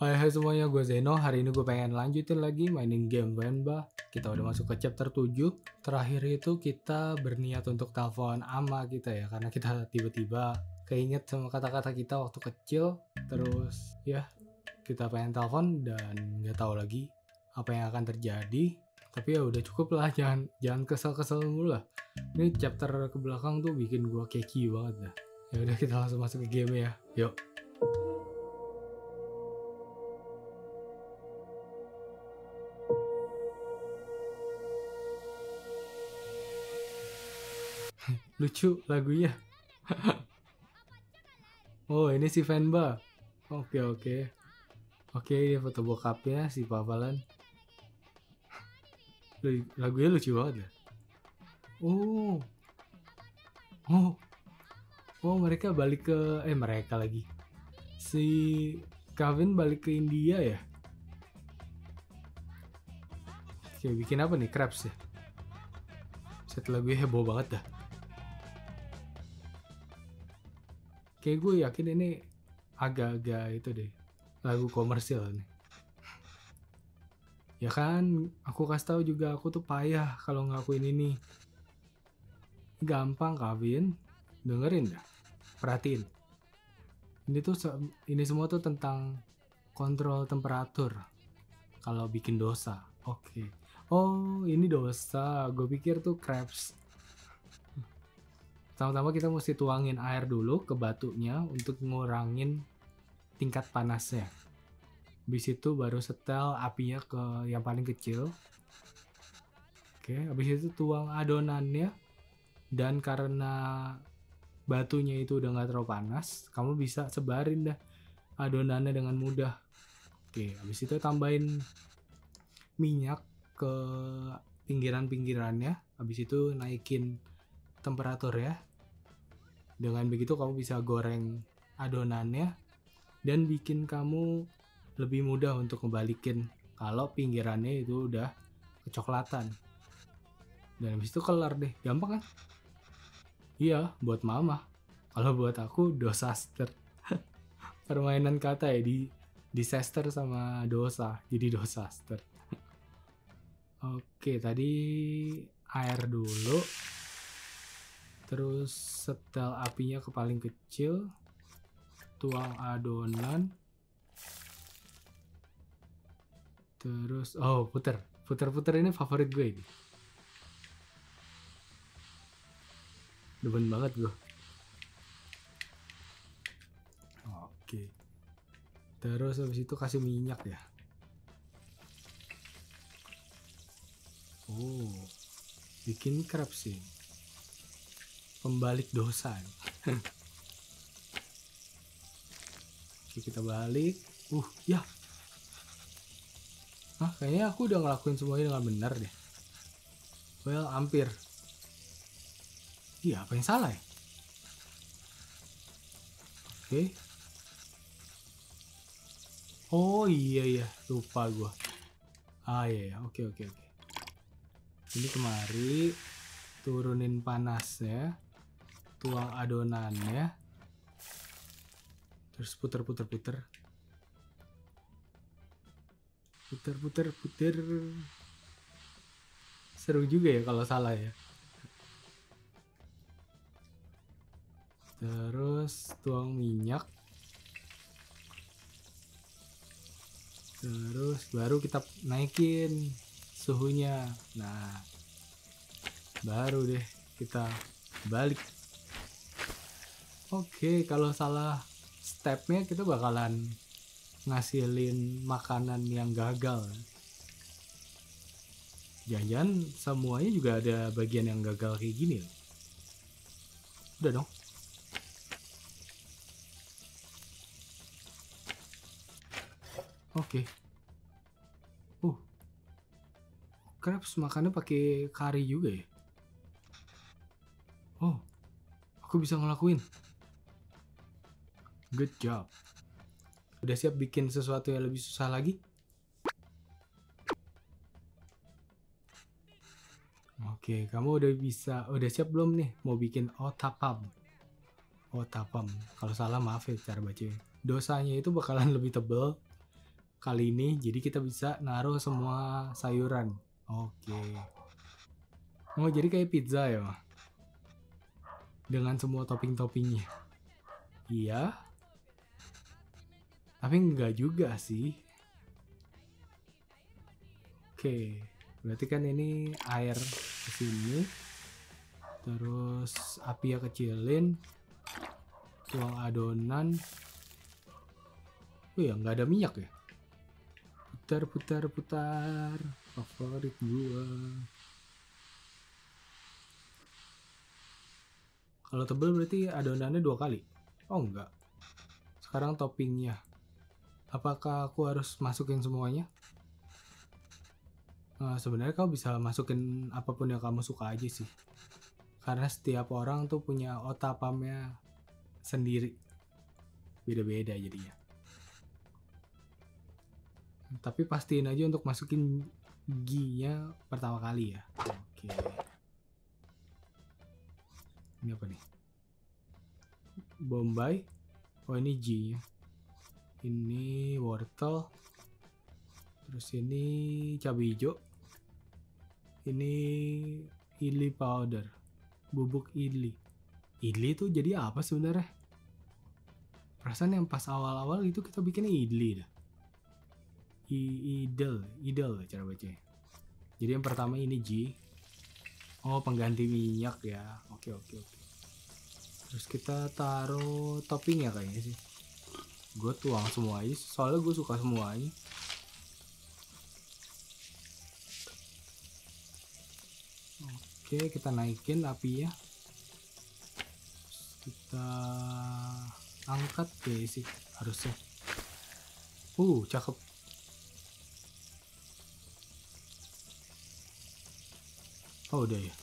Hai hai semuanya, gue Zeno. Hari ini gue pengen lanjutin lagi mainin game Venba. Kita udah masuk ke chapter 7. Terakhir itu kita berniat untuk telepon ama kita ya. Karena kita tiba-tiba keinget sama kata-kata kita waktu kecil. Terus ya, kita pengen telepon dan nggak tahu lagi apa yang akan terjadi. Tapi ya udah cukup lah, jangan jangan kesel-kesel mulu lah. Ini chapter ke belakang tuh bikin gue keki banget dah. Ya udah kita langsung masuk ke game ya. Yuk. Lucu lagunya. Oh ini si Venba. Oke oke. Oke ini foto bokapnya si Papalan. Lagunya lucu banget ya? Oh. Oh. Oh mereka balik ke eh mereka lagi. Si Kevin balik ke India ya? Oke bikin apa nih? Crabs ya? Set lagunya heboh banget dah kayak gue yakin ini agak-agak itu deh lagu komersil nih. Ya kan aku kasih tahu juga aku tuh payah kalau ngakuin ini. Gampang Kavin. Dengerin dah perhatiin. Ini tuh ini semua tuh tentang kontrol temperatur. Kalau bikin dosa oke. Oh ini dosa. Gue pikir tuh crabs Pertama-tama kita mesti tuangin air dulu ke batunya untuk ngurangin tingkat panasnya. Habis itu baru setel apinya ke yang paling kecil. Oke, habis itu tuang adonannya. Dan karena batunya itu udah nggak terlalu panas, kamu bisa sebarin dah adonannya dengan mudah. Oke, habis itu tambahin minyak ke pinggiran-pinggirannya. Habis itu naikin temperatur ya. Dengan begitu kamu bisa goreng adonannya dan bikin kamu lebih mudah untuk ngebalikin kalau pinggirannya itu udah kecoklatan. Dan habis itu kelar deh, gampang kan? Iya, buat mama. Kalau buat aku dosaster. Permainan kata ya di disaster sama dosa, jadi dosaster. Oke, tadi air dulu terus setel apinya ke paling kecil tuang adonan. Terus oh puter. Puter-puter ini favorit gue ini. Demen banget gue oke. Terus habis itu kasih minyak ya. Oh bikin crab sih pembalik dosa. Oke, kita balik. Uh, ya. Ah, kayaknya aku udah ngelakuin semuanya dengan benar deh. Well, hampir. Iya, apa yang salah ya? Oke. Oh iya iya, lupa gua. Ah iya, iya. oke oke oke. Ini kemari turunin panasnya tuang adonannya terus puter puter. Puter puter puter puter. Seru juga ya kalau salah ya. Terus tuang minyak. Terus baru kita naikin suhunya. Nah baru deh kita balik oke kalau salah stepnya kita bakalan ngasilin makanan yang gagal. Jangan semuanya juga ada bagian yang gagal kayak gini loh. udah dong. Oke. Uh. Crabs makannya pakai kari juga ya? Oh, aku bisa ngelakuin. Good job. Udah siap bikin sesuatu yang lebih susah lagi? Oke, kamu udah bisa, udah siap belum nih mau bikin otapam? Otapam. Kalau salah maaf ya cara bacanya. Dosanya itu bakalan lebih tebel kali ini jadi kita bisa naruh semua sayuran oke oh jadi kayak pizza ya dengan semua topping-toppingnya iya tapi enggak juga sih. Oke berarti kan ini air ke sini terus api ya kecilin tuang adonan. Oh ya nggak ada minyak ya? Putar putar putar. Favorit gua. Kalau tebel berarti adonannya dua kali? Oh enggak sekarang toppingnya apakah aku harus masukin semuanya? Nah, sebenarnya kau bisa masukin apa pun yang kamu suka aja sih. Karena setiap orang tuh punya otapamnya sendiri. Beda-beda jadinya. Tapi pastiin aja untuk masukin G-nya pertama kali ya. Oke. Ini apa nih? Bombay? Oh ini G nya ini wortel. Terus ini cabai hijau. Ini ili powder. Bubuk ili. Idli tuh jadi apa sebenarnya? Perasaan yang pas awal-awal itu kita bikinnya idli dah. I idel idel cara bacanya. Jadi yang pertama ini G. Oh pengganti minyak ya. Oke oke oke. Terus kita taruh topping ya kayaknya sih gue tuang semua aja soalnya gue suka semuanya. Oke kita naikin apinya. Kita angkat deh sih harusnya. Uh cakep. Oh udah ya?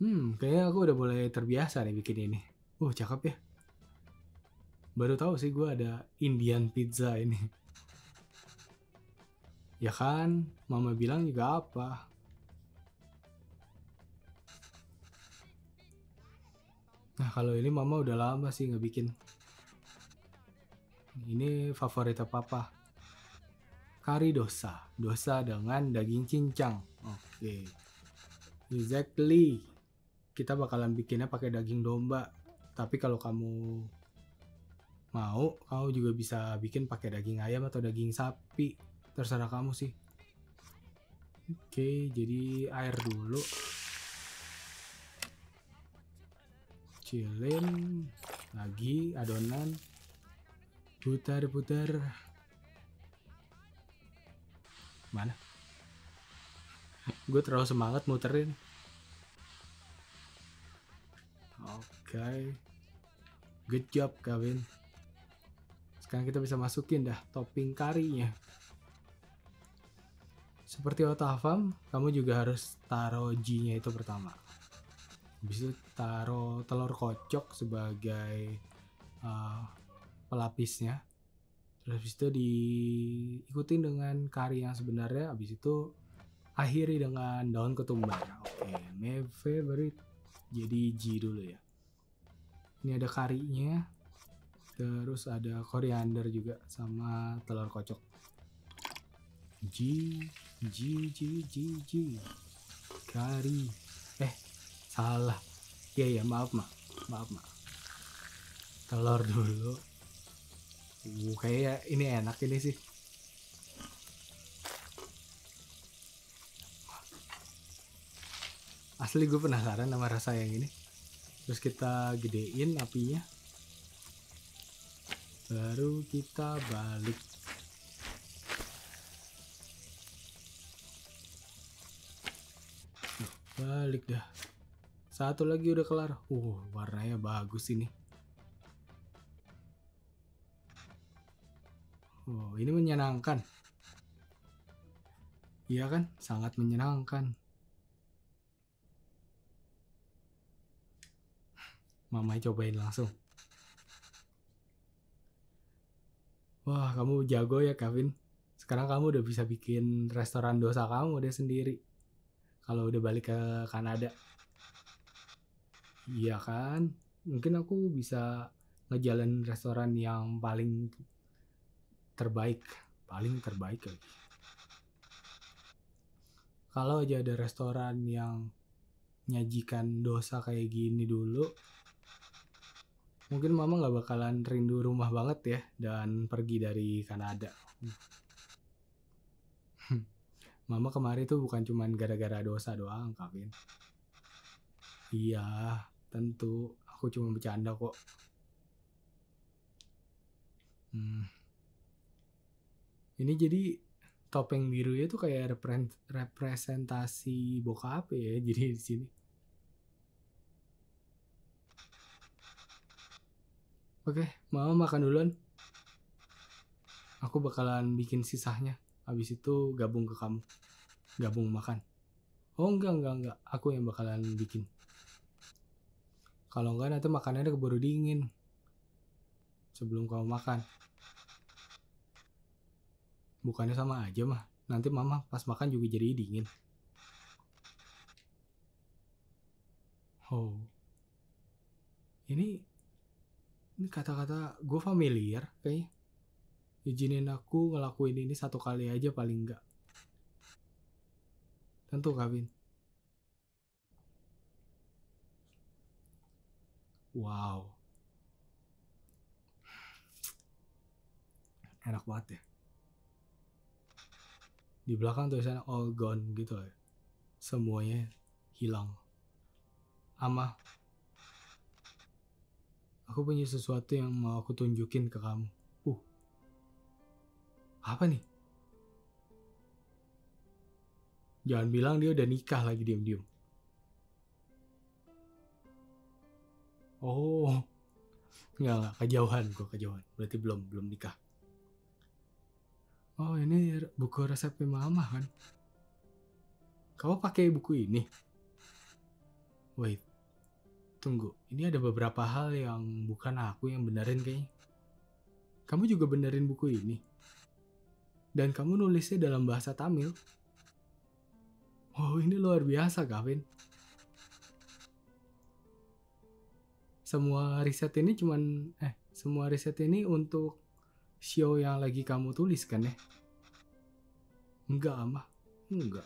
Hmm kayaknya aku udah mulai terbiasa nih bikin ini. Uh cakep ya baru tahu sih gue ada Indian pizza ini. Ya kan? Mama bilang juga apa? Nah kalau ini mama udah lama sih nggak bikin. Ini favorit papa kari dosa. Dosa dengan daging cincang. Oke. Exactly. Kita bakalan bikinnya pakai daging domba. Tapi kalau kamu mau kamu juga bisa bikin pakai daging ayam atau daging sapi. Terserah kamu sih. Oke jadi air dulu. Cilin lagi adonan. Putar-putar. Mana? Gue terlalu semangat muterin. Oke. Good job Kevin sekarang kita bisa masukin dah topping karinya. Seperti otafam kamu juga harus taruh G nya itu pertama. Bisa taruh telur kocok sebagai uh, pelapisnya. Terus habis itu diikutin dengan kari yang sebenarnya habis itu akhiri dengan daun ketumbar. Oke my favorite. Jadi G dulu ya. Ini ada karinya terus ada koriander juga sama telur kocok. G G G G G kari. Eh salah. Ya ya maaf ma. Maaf ma. Telur dulu. Uh, kayak ini enak ini sih. Asli gue penasaran sama rasa yang ini. Terus kita gedein apinya baru kita balik. Balik dah. Satu lagi udah kelar. Uh warnanya bagus ini. Oh ini menyenangkan. Iya kan? Sangat menyenangkan. Mama cobain langsung wah kamu jago ya Kevin. Sekarang kamu udah bisa bikin restoran dosa kamu udah sendiri. Kalau udah balik ke Kanada. Iya kan? Mungkin aku bisa ngejalan restoran yang paling terbaik, paling terbaik lagi. Kalau aja ada restoran yang nyajikan dosa kayak gini dulu, mungkin mama nggak bakalan rindu rumah banget ya dan pergi dari Kanada. mama kemarin tuh bukan cuman gara-gara dosa doang, Kavin. Iya, tentu. Aku cuma bercanda kok. Hmm. Ini jadi topeng biru itu kayak representasi bokap ya jadi di sini. Oke, mau makan duluan. Aku bakalan bikin sisahnya. Habis itu gabung ke kamu. Gabung makan. Oh enggak, enggak, enggak. Aku yang bakalan bikin. Kalau enggak nanti makanannya keburu dingin. Sebelum kamu makan. Bukannya sama aja mah. Nanti mama pas makan juga jadi dingin. Oh. Ini ini kata-kata gue familiar kayaknya. Izinin aku ngelakuin ini satu kali aja paling enggak. Tentu Kavin. Wow. Enak banget ya. Di belakang tulisannya all gone gitu ya. Semuanya hilang. Ama, aku punya sesuatu yang mau aku tunjukin ke kamu. Uh, apa nih? Jangan bilang dia udah nikah lagi diam-diam. Oh, nggak nggak kejauhan kok kejauhan. Berarti belum belum nikah. Oh ini buku resepnya mama kan? Kamu pakai buku ini? Wait, tunggu. Ini ada beberapa hal yang bukan aku yang benerin kayaknya. Kamu juga benerin buku ini? Dan kamu nulisnya dalam bahasa Tamil? Oh ini luar biasa Gavin. semua riset ini cuman eh semua riset ini untuk show yang lagi kamu tulis kan ya? Enggak, ama Enggak.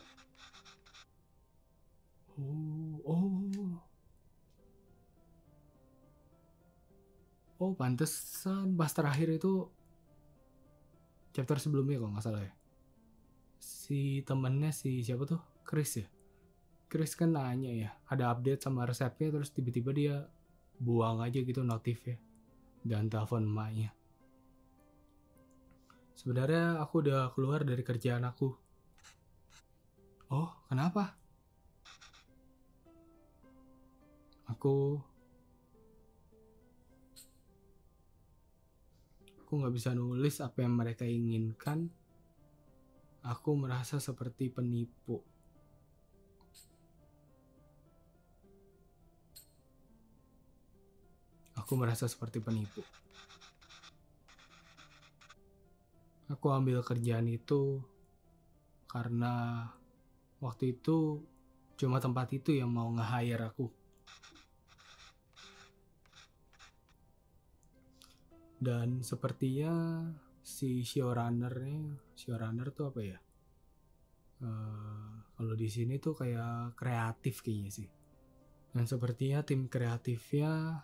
Oh, oh. Oh, pantesan pas terakhir itu chapter sebelumnya kok nggak salah ya. Si temennya si siapa tuh? Chris ya. Chris kan nanya ya, ada update sama resepnya terus tiba-tiba dia buang aja gitu notif ya dan telepon emaknya sebenarnya aku udah keluar dari kerjaan aku oh kenapa aku aku nggak bisa nulis apa yang mereka inginkan aku merasa seperti penipu Aku merasa seperti penipu. Aku ambil kerjaan itu karena waktu itu cuma tempat itu yang mau nge-hire aku. Dan sepertinya si showrunnernya, showrunner tuh apa ya? Uh, kalau di sini tuh kayak kreatif kayaknya sih. Dan sepertinya tim kreatifnya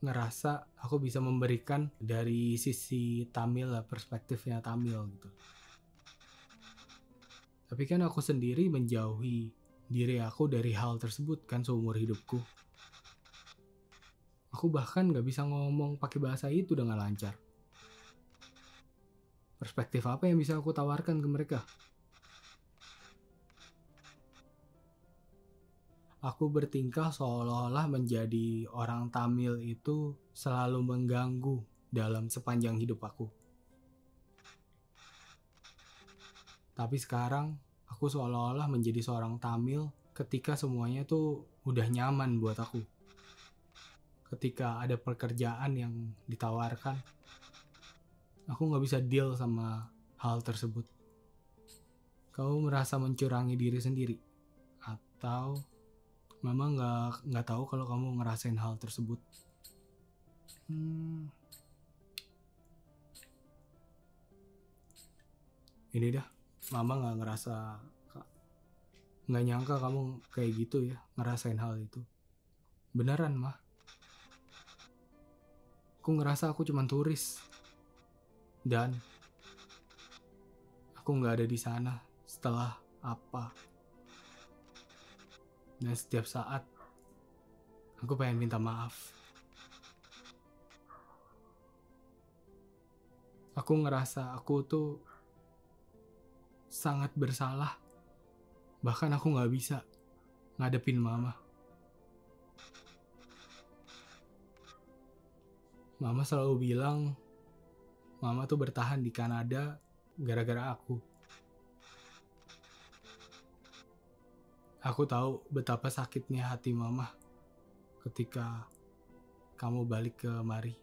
ngerasa aku bisa memberikan dari sisi Tamil perspektifnya Tamil gitu. Tapi kan aku sendiri menjauhi diri aku dari hal tersebut kan seumur hidupku. Aku bahkan gak bisa ngomong pakai bahasa itu dengan lancar. Perspektif apa yang bisa aku tawarkan ke mereka? aku bertingkah seolah-olah menjadi orang Tamil itu selalu mengganggu dalam sepanjang hidup aku. Tapi sekarang aku seolah-olah menjadi seorang Tamil ketika semuanya tuh udah nyaman buat aku. Ketika ada pekerjaan yang ditawarkan, aku nggak bisa deal sama hal tersebut. Kau merasa mencurangi diri sendiri, atau Mama nggak nggak tahu kalau kamu ngerasain hal tersebut. Hmm. ini dah mama nggak ngerasa nggak nyangka kamu kayak gitu ya ngerasain hal itu beneran mah aku ngerasa aku cuman turis. Dan aku nggak ada di sana setelah apa. Dan setiap saat aku pengen minta maaf. Aku ngerasa aku tuh sangat bersalah. Bahkan aku nggak bisa ngadepin mama mama selalu bilang mama tuh bertahan di Kanada gara-gara aku aku tahu betapa sakitnya hati mama ketika kamu balik ke Mari.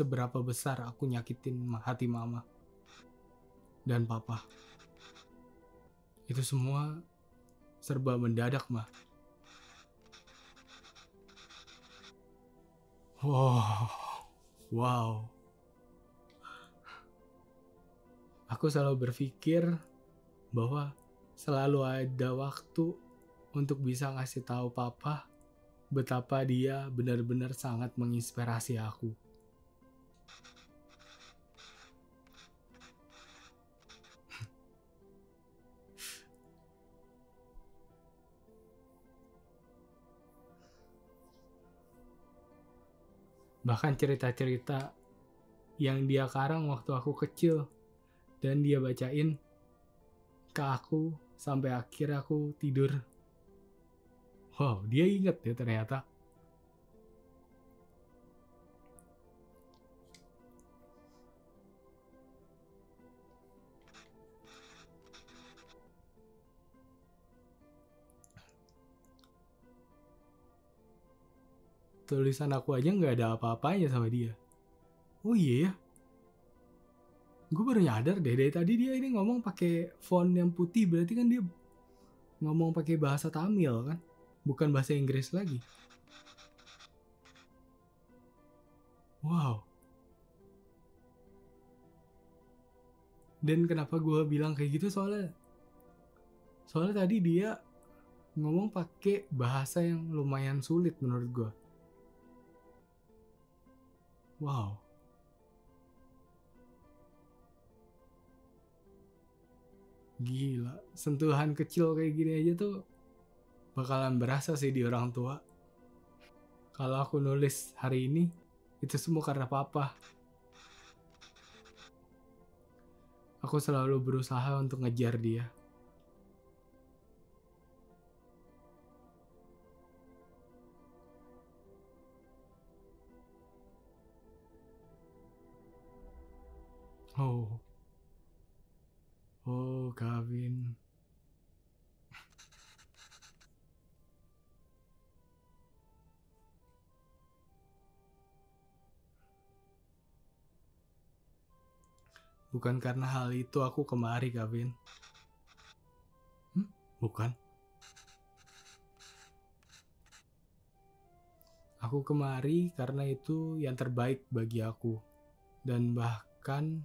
seberapa besar aku nyakitin hati mama dan papa. Itu semua serba mendadak, mah. Wow. Wow. Aku selalu berpikir bahwa selalu ada waktu untuk bisa ngasih tahu papa betapa dia benar-benar sangat menginspirasi aku. Bahkan cerita-cerita yang dia karang waktu aku kecil dan dia bacain ke aku sampai akhir aku tidur. Wow, dia inget ya ternyata. Tulisan aku aja nggak ada apa-apanya sama dia. Oh iya ya. Gue baru nyadar deh dari tadi dia ini ngomong pakai font yang putih berarti kan dia ngomong pakai bahasa Tamil kan, bukan bahasa Inggris lagi. Wow. Dan kenapa gue bilang kayak gitu soalnya soalnya tadi dia ngomong pakai bahasa yang lumayan sulit menurut gue. Wow. Gila, sentuhan kecil kayak gini aja tuh bakalan berasa sih di orang tua. Kalau aku nulis hari ini, itu semua karena papa. Aku selalu berusaha untuk ngejar dia. Oh. Oh, Gavin. Bukan karena hal itu aku kemari, Gavin. Hmm? Bukan. Aku kemari karena itu yang terbaik bagi aku. Dan bahkan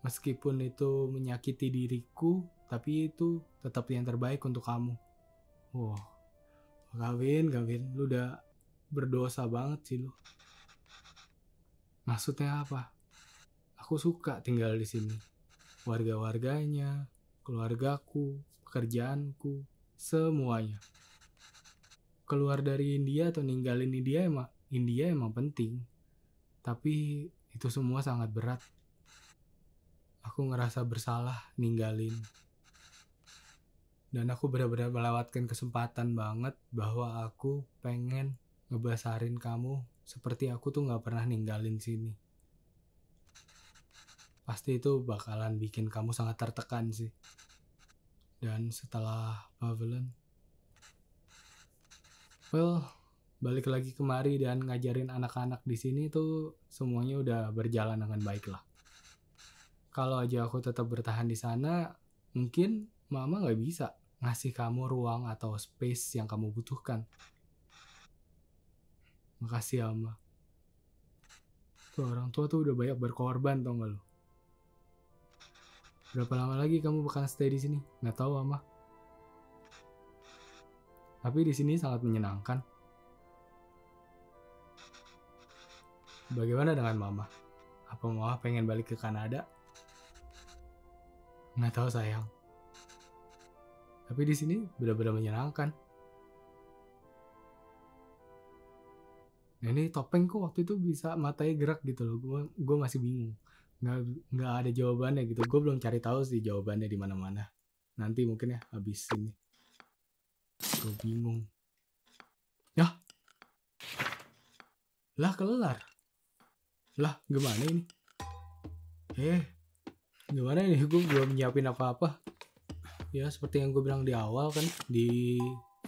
meskipun itu menyakiti diriku, tapi itu tetap yang terbaik untuk kamu. Wow, Gavin, Gavin, lu udah berdosa banget sih lu. Maksudnya apa? Aku suka tinggal di sini. Warga-warganya, keluargaku, pekerjaanku, semuanya. Keluar dari India atau ninggalin India emang India emang penting. Tapi itu semua sangat berat aku ngerasa bersalah ninggalin. Dan aku benar-benar melewatkan kesempatan banget bahwa aku pengen ngebasarin kamu seperti aku tuh nggak pernah ninggalin sini. Pasti itu bakalan bikin kamu sangat tertekan sih. Dan setelah pavilion well balik lagi kemari dan ngajarin anak-anak di sini tuh semuanya udah berjalan dengan baik lah kalau aja aku tetap bertahan di sana, mungkin mama nggak bisa ngasih kamu ruang atau space yang kamu butuhkan. Makasih ya, Ma. tuh orang tua tuh udah banyak berkorban tau gak lo berapa lama lagi kamu bakal stay di sini? Nggak tahu ama tapi di sini sangat menyenangkan. Bagaimana dengan mama? Apa mama pengen balik ke Kanada nggak tahu sayang tapi di sini benar-benar menyenangkan Nah ini topeng kok waktu itu bisa matanya gerak gitu loh. Gue gue masih bingung. Nggak nggak ada jawabannya gitu. Gue belum cari tahu sih jawabannya di mana-mana. Nanti mungkin ya habis ini. Gue bingung. Ya. Lah kelar. Lah gimana ini? Eh, gimana ini? Gue belum nyiapin apa-apa. Ya seperti yang gue bilang di awal kan di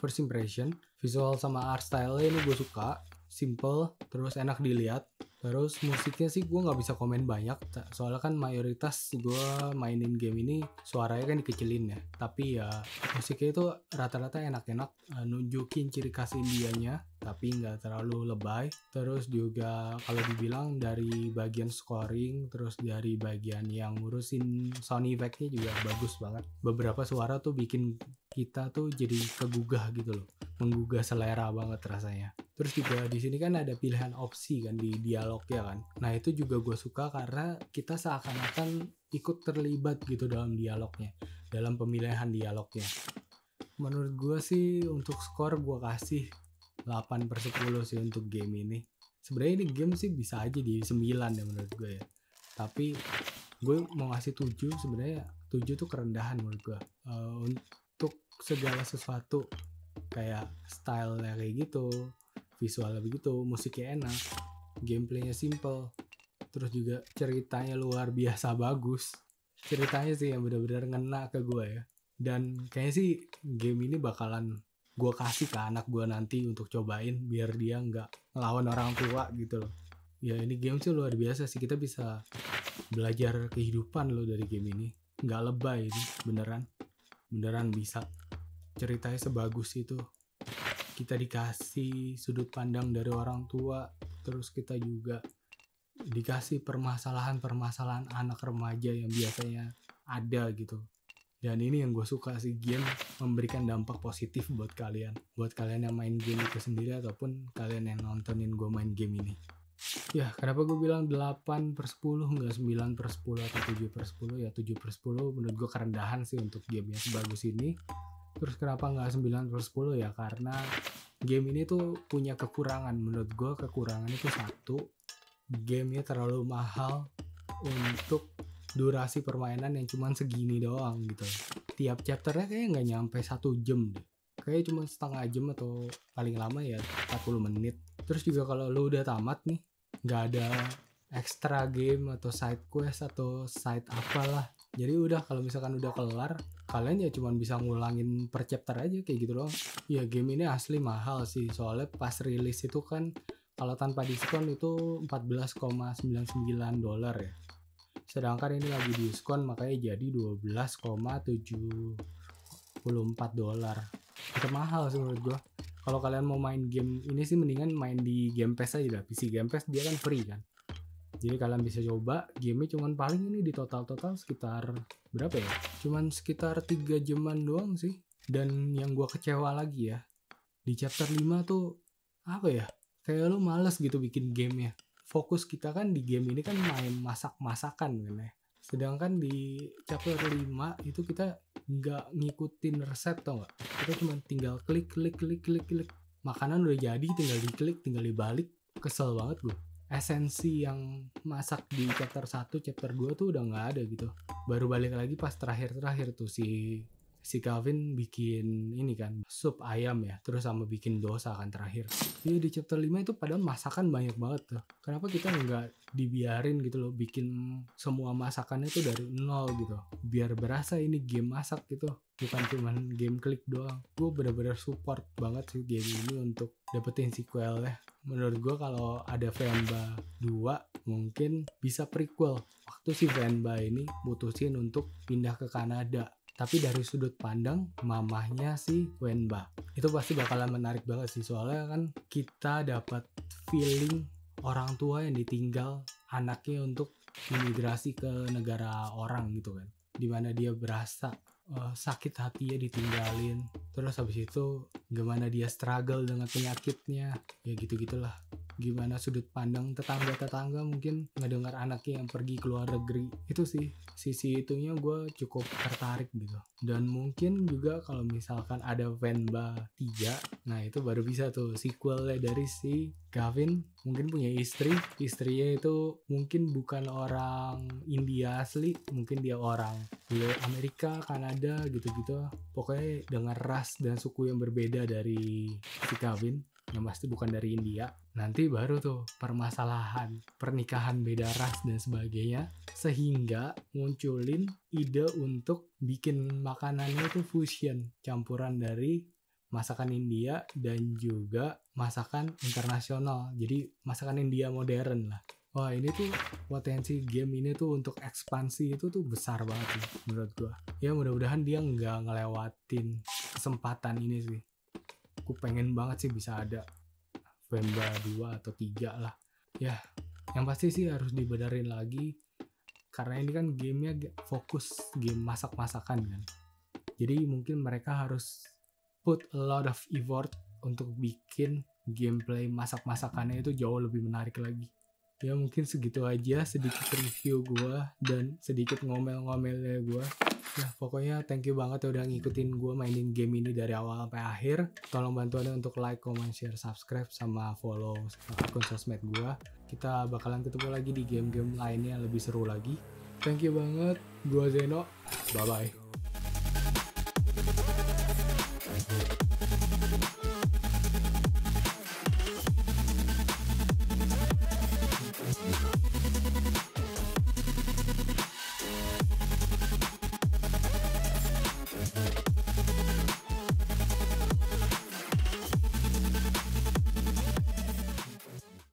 first impression visual sama art style ini gue suka. Simple terus enak dilihat. Terus musiknya sih gue nggak bisa komen banyak. Soalnya kan mayoritas gue mainin game ini suaranya kan dikecilin ya. Tapi ya musiknya itu rata-rata enak-enak uh, nunjukin ciri khas Indianya tapi nggak terlalu lebay. Terus juga kalau dibilang dari bagian scoring terus dari bagian yang ngurusin sound effectnya juga bagus banget. Beberapa suara tuh bikin kita tuh jadi kegugah gitu loh. Menggugah selera banget rasanya. Terus juga di sini kan ada pilihan opsi kan di dialog ya kan. Nah itu juga gue suka karena kita seakan-akan ikut terlibat gitu dalam dialognya dalam pemilihan dialognya. Menurut gue sih untuk skor gue kasih 8 per 10 sih untuk game ini. Sebenarnya ini game sih bisa aja di 9 ya menurut gue ya. Tapi gue mau ngasih 7 sebenarnya 7 tuh kerendahan menurut gue. Uh, untuk segala sesuatu kayak style kayak gitu visualnya begitu musiknya enak gameplaynya simple terus juga ceritanya luar biasa bagus. Ceritanya sih yang benar-benar ngena ke gue ya. Dan kayaknya sih game ini bakalan gue kasih ke anak gue nanti untuk cobain biar dia nggak ngelawan orang tua gitu loh. Ya ini game sih luar biasa sih. Kita bisa belajar kehidupan loh dari game ini. Nggak lebay ini beneran. Beneran bisa. Ceritanya sebagus itu. Kita dikasih sudut pandang dari orang tua terus kita juga dikasih permasalahan-permasalahan anak remaja yang biasanya ada gitu dan ini yang gue suka sih game memberikan dampak positif buat kalian. Buat kalian yang main game itu sendiri ataupun kalian yang nontonin gue main game ini. Ya kenapa gue bilang 8 per 10 enggak 9 per 10 atau 7 per 10 ya 7 per 10 menurut gue kerendahan sih untuk game yang sebagus ini. Terus kenapa nggak 9 per 10 ya karena game ini tuh punya kekurangan. Menurut gue kekurangan itu satu gamenya terlalu mahal untuk durasi permainan yang cuma segini doang gitu. Tiap chapternya kayak nggak nyampe satu jam deh. Kayak cuma setengah jam atau paling lama ya 40 menit. Terus juga kalau lo udah tamat nih nggak ada extra game atau side quest atau side apalah. Jadi udah kalau misalkan udah kelar kalian ya cuma bisa ngulangin per chapter aja kayak gitu loh ya game ini asli mahal sih. Soalnya pas rilis itu kan kalau tanpa diskon itu 14,99 dolar ya sedangkan ini lagi diskon makanya jadi 12,74 dolar. Itu mahal sih menurut gua. Kalau kalian mau main game ini sih mendingan main di Game Pass aja lah. PC Game Pass dia kan free kan. Jadi kalian bisa coba gamenya cuman paling ini di total-total sekitar berapa ya? Cuman sekitar 3 jaman doang sih. Dan yang gua kecewa lagi ya di chapter 5 tuh apa ya? Kayak lu males gitu bikin gamenya fokus kita kan di game ini kan main masak-masakan kan ya. Sedangkan di chapter 5 itu kita nggak ngikutin resep tau nggak? Kita cuma tinggal klik klik klik klik klik. Makanan udah jadi tinggal diklik tinggal dibalik. Kesel banget gue esensi yang masak di chapter 1, chapter 2 tuh udah nggak ada gitu. Baru balik lagi pas terakhir-terakhir tuh si si Calvin bikin ini kan sup ayam ya terus sama bikin dosa kan terakhir. Iya di chapter 5 itu padahal masakan banyak banget tuh. Kenapa kita nggak dibiarin gitu loh bikin semua masakannya itu dari nol gitu. Biar berasa ini game masak gitu bukan cuman game klik doang. Gue bener-bener support banget sih game ini untuk dapetin sequel ya menurut gue kalau ada Venba 2 mungkin bisa prequel. Waktu si Venba ini mutusin untuk pindah ke Kanada tapi dari sudut pandang mamahnya si Wenba itu pasti bakalan menarik banget sih soalnya kan kita dapat feeling orang tua yang ditinggal anaknya untuk imigrasi ke negara orang gitu kan. Di mana dia berasa uh, sakit hatinya ditinggalin. Terus habis itu gimana dia struggle dengan penyakitnya? Ya gitu gitulah gimana sudut pandang tetangga-tetangga mungkin ngedengar anaknya yang pergi ke luar negeri. Itu sih sisi itunya gue cukup tertarik gitu. Dan mungkin juga kalau misalkan ada Venba 3 nah itu baru bisa tuh sequelnya dari si Gavin mungkin punya istri. Istrinya itu mungkin bukan orang India asli mungkin dia orang Amerika Kanada gitu-gitu. Pokoknya dengan ras dan suku yang berbeda dari si Gavin yang pasti bukan dari India. Nanti baru tuh permasalahan pernikahan beda ras dan sebagainya sehingga munculin ide untuk bikin makanannya itu fusion campuran dari masakan India dan juga masakan internasional. Jadi masakan India modern lah. Wah ini tuh potensi game ini tuh untuk ekspansi itu tuh besar banget nih menurut gua. Ya mudah-mudahan dia nggak ngelewatin kesempatan ini sih aku pengen banget sih bisa ada Vemba 2 atau 3 lah. Ya yang pasti sih harus dibedarin lagi. Karena ini kan gamenya fokus game masak-masakan kan. Jadi mungkin mereka harus put a lot of effort untuk bikin gameplay masak-masakannya itu jauh lebih menarik lagi. Ya mungkin segitu aja sedikit review gue dan sedikit ngomel-ngomelnya gue ya pokoknya thank you banget ya udah ngikutin gue mainin game ini dari awal sampai akhir. Tolong bantu ada untuk like comment share subscribe sama follow akun sosmed gue kita bakalan ketemu lagi di game-game lainnya yang lebih seru lagi. Thank you banget gue Zeno. Bye bye